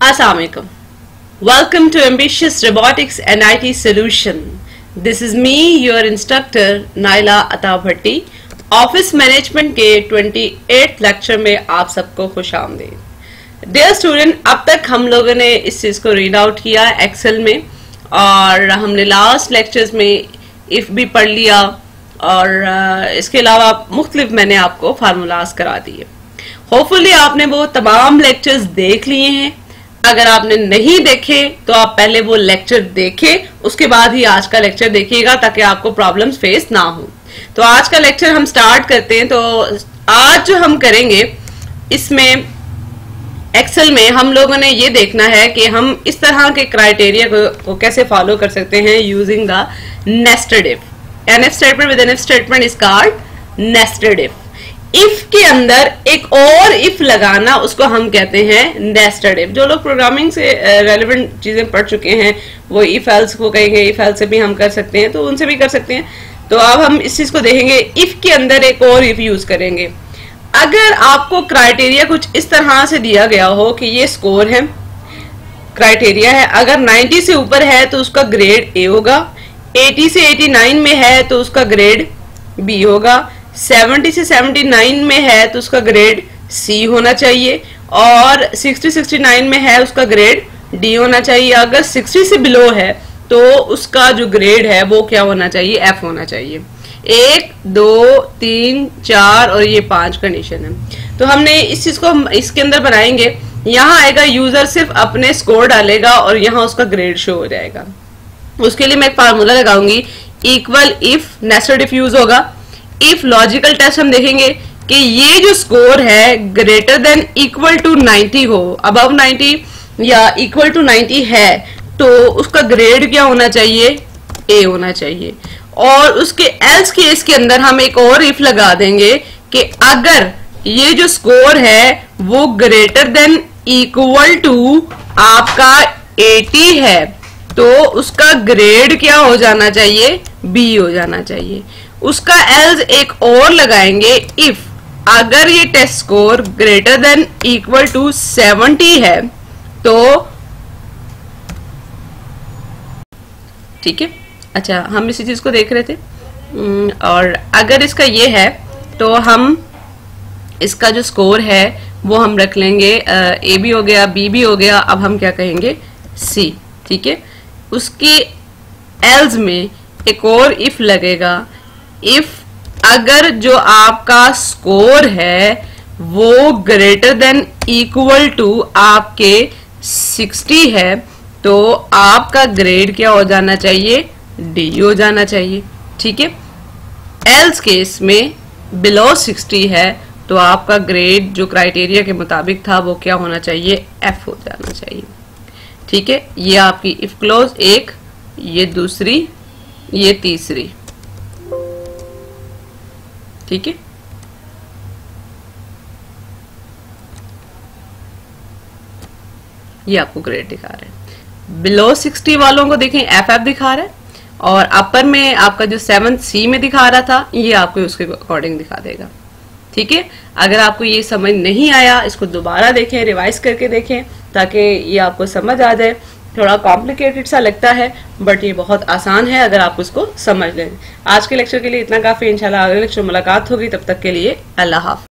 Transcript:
Assalamualaikum. Welcome to Ambitious Robotics and IT Solution. This is me, your instructor Naila Ata Bhatti. Office management के 28th lecture में आप सबको खुश आमदीद dear student अब तक हम लोगों ने इस चीज़ को रीड आउट किया एक्सेल में और हमने लास्ट लेक्चर्स में इफ़ भी पढ़ लिया और इसके अलावा मुख्तलिफ़ मैंने आपको फार्मूलाज करा दिए होपफुली आपने वो तमाम लेक्चर्स देख लिए हैं अगर आपने नहीं देखे तो आप पहले वो लेक्चर देखें उसके बाद ही आज का लेक्चर देखिएगा ताकि आपको प्रॉब्लम्स फेस ना हो। तो आज का लेक्चर हम स्टार्ट करते हैं तो आज जो हम करेंगे इसमें एक्सेल में हम लोगों ने ये देखना है कि हम इस तरह के क्राइटेरिया को, को कैसे फॉलो कर सकते हैं using the nested if and if statement with and if statement is called nested if if के अंदर एक और इफ़ लगाना, उसको हम कहते हैं नेस्टेड इफ़ जो लोग प्रोग्रामिंग से रेलिवेंट चीज़ें पढ़ चुके हैं, वो इफ़ एल्स को कहेंगे इफ़ एल्स से भी हम कर सकते हैं तो उनसे भी कर सकते हैं। तो अब हम इस चीज़ को देखेंगे इफ़ के अंदर एक और इफ़ यूज़ करेंगे। अगर आपको क्राइटेरिया कुछ इस तरह से दिया गया हो कि ये स्कोर है क्राइटेरिया है, अगर 90 से ऊपर है तो उसका ग्रेड ए होगा 80 से 89 में है तो उसका ग्रेड बी होगा 70 से 79 में है तो उसका ग्रेड सी होना चाहिए और 60 69 में है उसका ग्रेड डी होना चाहिए। अगर 60 से बिलो है तो उसका जो ग्रेड है वो क्या होना चाहिए? एफ़ होना चाहिए। एक, दो, तीन, चार और ये पाँच कंडीशन है। तो हमने इस चीज़ को इसके अंदर बनाएँगे। यहाँ आएगा यूज़र सिर्फ़ अपने स्कोर डालेगा और यहाँ उसका ग्रेड शो हो जाएगा। उसके लिए मैं एक formula लगाऊँगी। Equal if nested if use होगा। इफ़ लॉजिकल टेस्ट हम देखेंगे कि ये जो स्कोर है ग्रेटर देन इक्वल टू 90 हो अबव 90 या इक्वल टू 90 है तो उसका ग्रेड क्या होना चाहिए? ए होना चाहिए। और उसके एल्स केस के अंदर हम एक और इफ़ लगा देंगे कि अगर ये जो स्कोर है, वो ग्रेटर देन इक्वल टू आपका 80 है तो उसका ग्रेड क्या हो जाना चाहिए? बी हो जाना चाहिए। उसका एल्स एक और लगाएँगे इफ़ अगर ये test score greater than equal to 70 है तो ठीक है। अच्छा हम इसी चीज़ को देख रहे थे। और अगर इसका ये है तो हम इसका जो स्कोर है, वो हम रख लेंगे। ए भी हो गया बी भी हो गया, अब हम क्या कहेंगे? सी ठीक है? उसकी एल्स में एक और इफ़ लगेगा। इफ़ अगर जो आपका स्कोर है, वो ग्रेटर देन इक्वल टू आपके 60 है तो आपका ग्रेड क्या हो जाना चाहिए? डी हो जाना चाहिए, ठीक है? एल्स केस में बिलो 60 है तो आपका ग्रेड जो क्राइटेरिया के मुताबिक था, वो क्या होना चाहिए? एफ़ हो जाना चाहिए, ठीक है? ये आपकी इफ़ क्लोज एक, ये दूसरी, ये तीसरी। ठीक है? ये आपको ग्रेड दिखा रहे हैं। बिलो 60 वालों को देखें एफ़ एफ़ दिखा रहा है और अपर में आपका जो सेवन सी में दिखा रहा था, ये आपको उसके अकॉर्डिंग दिखा देगा। ठीक है? अगर आपको ये समझ नहीं आया, इसको दोबारा देखें रिवाइज करके देखें, ताकि ये आपको समझ आ जाए थोड़ा कॉम्प्लिकेटेड सा लगता है बट ये बहुत आसान है अगर आप उसको समझ लें। आज के लेक्चर के लिए इतना काफ़ी, इंशाल्लाह अगले लेक्चर मुलाकात होगी, तब तक के लिए अल्लाह हाफ़